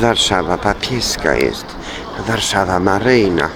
Warszawa papieska jest. Warszawa Maryjna.